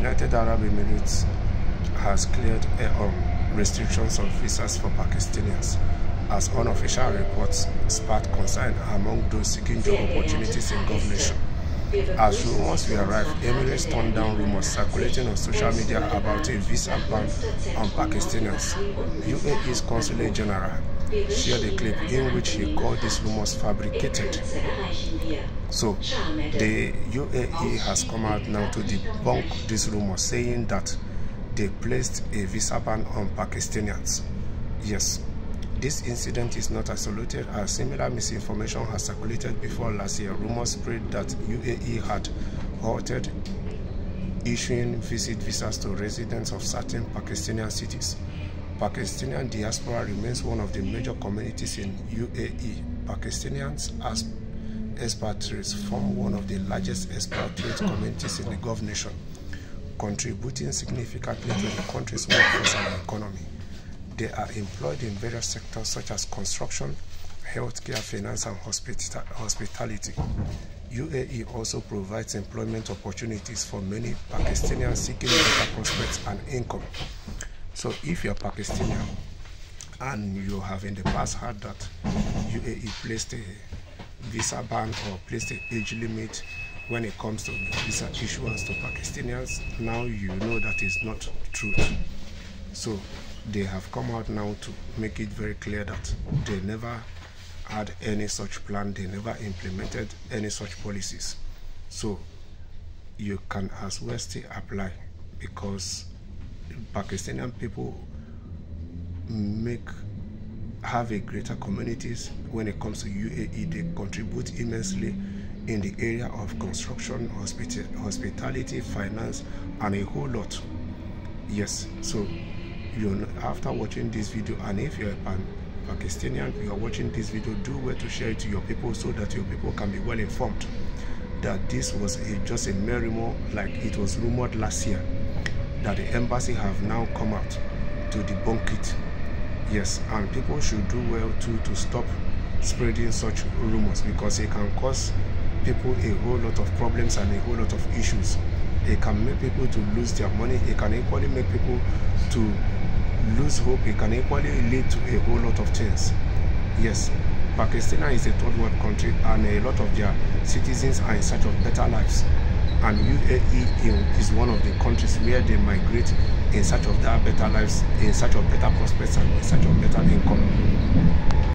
United Arab Emirates has cleared um, restrictions on visas for Pakistanians as unofficial reports sparked concern among those seeking job opportunities in government. As rumors will arrive, Emirates turned down rumors circulating on social media about a visa ban on Pakistanians. UAE's Consulate General shared a clip in which he called these rumors fabricated. So, the UAE has come out now to debunk this rumor, saying that they placed a visa ban on Pakistanians. Yes, this incident is not isolated as similar misinformation has circulated before last year. Rumors spread that UAE had halted issuing visit visas to residents of certain Pakistani cities. Pakistani diaspora remains one of the major communities in UAE. Pakistanians as expatriates form one of the largest expatriate communities in the Gulf nation, contributing significantly to the country's workforce and economy. They are employed in various sectors such as construction, healthcare, finance, and hospita hospitality. UAE also provides employment opportunities for many Pakistanians seeking better prospects and income. So if you're Pakistani and you have in the past heard that UAE placed a visa ban or placed an age limit when it comes to visa issuance to Pakistanians, now you know that is not true. So they have come out now to make it very clear that they never had any such plan, they never implemented any such policies. So you can as well still apply because Pakistani people make have a greater communities when it comes to UAE. They contribute immensely in the area of construction, hospital, hospitality, finance, and a whole lot. Yes, so you after watching this video and if you're a Pakistani you are watching this video do well to share it to your people so that your people can be well informed that this was a, just a mere rumor like it was rumored last year that the embassy have now come out to debunk it. Yes and people should do well too to stop spreading such rumors because it can cause people a whole lot of problems and a whole lot of issues. It can make people to lose their money. It can equally make people to lose hope. It can equally lead to a whole lot of things. Yes pakistan is a third world country and a lot of their citizens are in search of better lives and uae is one of the countries where they migrate in search of their better lives in search of better prospects and in search of better income